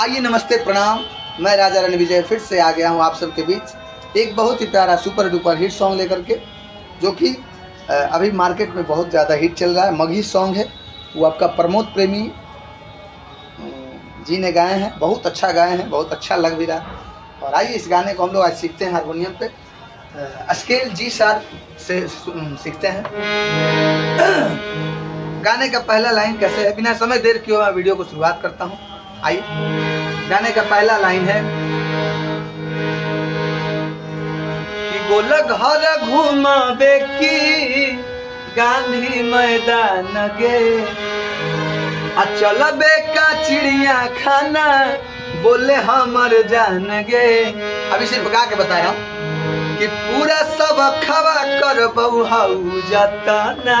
आइए नमस्ते, प्रणाम। मैं राजा रणविजय फिर से आ गया हूँ आप सबके बीच। एक बहुत ही प्यारा सुपर डुपर हिट सॉन्ग लेकर के, जो कि अभी मार्केट में बहुत ज़्यादा हिट चल रहा है। मगही सॉन्ग है। वो आपका प्रमोद प्रेमी जी ने गाए हैं। बहुत अच्छा गाए हैं, बहुत अच्छा लग भी रहा है। और आइए इस गाने को हम लोग आज सीखते हैं हारमोनियम पे। स्केल जी सार से सीखते हैं। गाने का पहला लाइन कैसे है? बिना समय देर किए मैं वीडियो को शुरुआत करता हूँ। आइए। गाने का पहला लाइन है कि गोलक हर घुमावे की गांधी मैदान गे आ चलबे का चिड़िया खाना, बोले हमर जान गे अभी सिर्फ़ गा के बता रहा हूँ कि पूरा सब खवा कर बहु जतना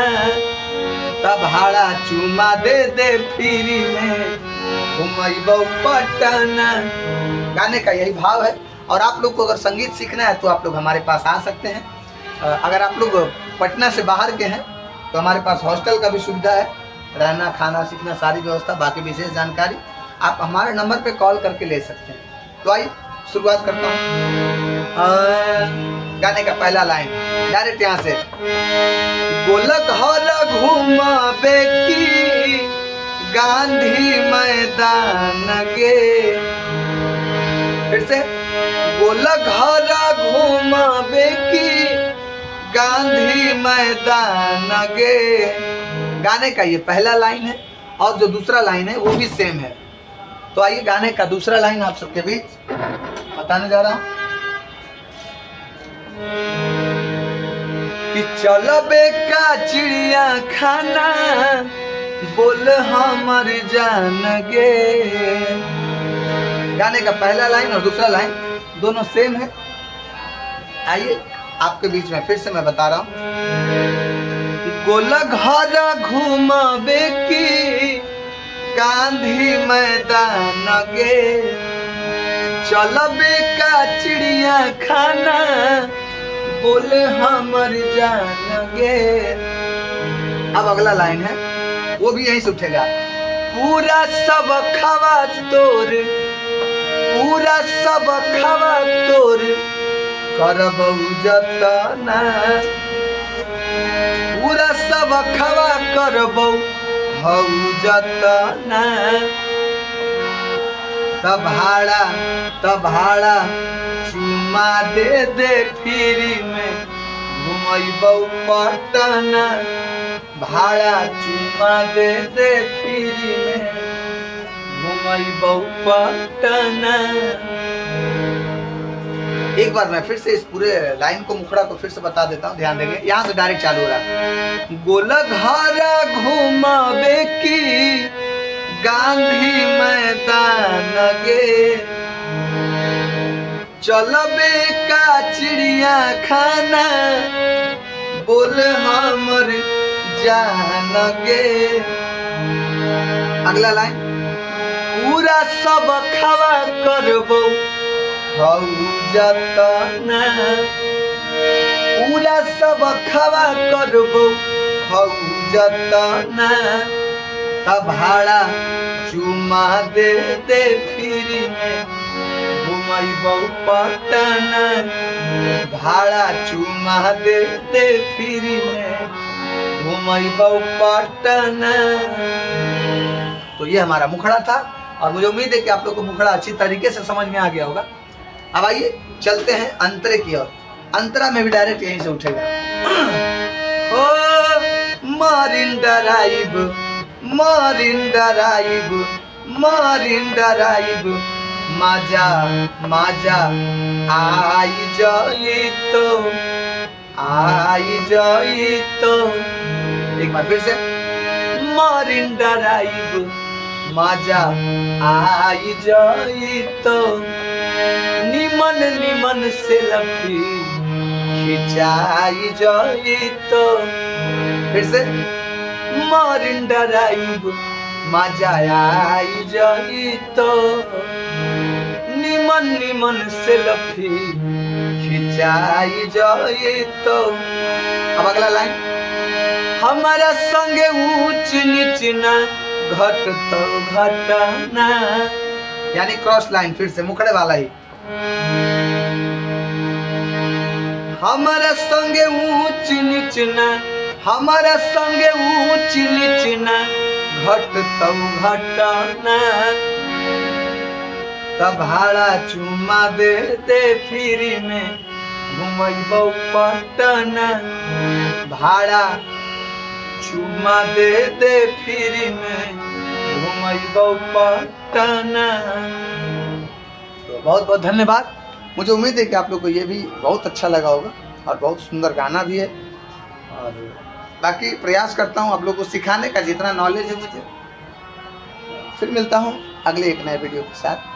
तब भाड़ा चुमा दे दे फ्री में घुमैबौ गाने का यही भाव है। और आप लोग को अगर संगीत सीखना है तो आप लोग हमारे पास आ सकते हैं। अगर आप लोग पटना से बाहर के हैं तो हमारे पास हॉस्टल का भी सुविधा है। रहना, खाना, सीखना, सारी व्यवस्था, बाकी विशेष जानकारी आप हमारे नंबर पे कॉल करके ले सकते हैं। तो आइए, शुरुआत करता हूँ। गाने का पहला लाइन, डायरेक्ट यहाँ से। गोलक हर घुमावे की गांधी मैदान गे फिर से गोलक हर घुमावे की गांधी मैदान गे गाने का ये पहला लाइन है, और जो दूसरा लाइन है, वो भी सेम है। तो आइए गाने का दूसरा लाइन आप सबके बीच बताने जा रहा हूँ। कि चलबे का चिड़िया खाना बोल हमर जान गे गाने का पहला लाइन और दूसरा लाइन दोनों सेम है। आइए, आपके बीच में फिर से मैं बता रहा हूँ। गोलक हरा घुमावे की गांधी मैदान गे चलबे का चिड़िया खाना बोले हमर जान गे अब अगला लाइन है। वो भी यहीं से उठेगा। पूरा सब खवा तोर, पूरा सब खवा तोर। करबौ जतना। पूरा सब खवा करबौ हौ जतना। तब भाड़ा तब भाड़ा चुमा दे दे फ्री में। भाड़ा चुमा दे दे फ्री में एक बार मैं फिर से इस पूरे लाइन को मुखड़ा को फिर से बता देता हूँ, ध्यान देंगे। यहाँ से डायरेक्ट चालू हो रहा है। गोलक हरा घुमावे की गांधी मैदान। चलबे का चिड़िया खाना, बोल हमर जान अगला लाइन। पूरा सब खवा करबौ पूरा सब खवा करबौ भाड़ा चुमा दे दे फ्री में। घुमैबौ पटना। भाड़ा चुमा दे दे फ्री में घुमैबौ पटना। तो ये हमारा मुखड़ा था और मुझे उम्मीद है कि आप लोग को मुखड़ा अच्छी तरीके से समझ में आ गया होगा। अब आइए, चलते हैं अंतरे की ओर। अंतरा में भी डायरेक्ट यहीं से उठेगा। ओ, Marine Drive Marine Drive Marine Drive. माजा माजा आई जाई तो आई जाई तो एक बार फिर से मारिन डराइब माजा आई जाई तो निमन निमन से लफी खिंचाई जाई तो फिर से मारिन डराइब मज़ा आई जाई तो निमन निमन से लफी खिंचाई जाई तो। अब अगला लाइन हमारा संगे ऊंच नीच ना, घट तो घटना। यानी क्रॉस लाइन फिर से मुखड़े वाला ही। हमारा संगे ऊंच नीच ना, हमारा संगे ऊंच नीच ना, घट तऊ घटना। तब भाड़ा चुमा दे दे फ्री में भाड़ा चुमा दे दे फ्री में तो बहुत बहुत धन्यवाद। मुझे उम्मीद है कि आप लोग को ये भी बहुत अच्छा लगा होगा और बहुत सुंदर गाना भी है। और बाकी प्रयास करता हूँ आप लोग को सिखाने का जितना नॉलेज है मुझे। फिर मिलता हूँ अगले एक नए वीडियो के साथ।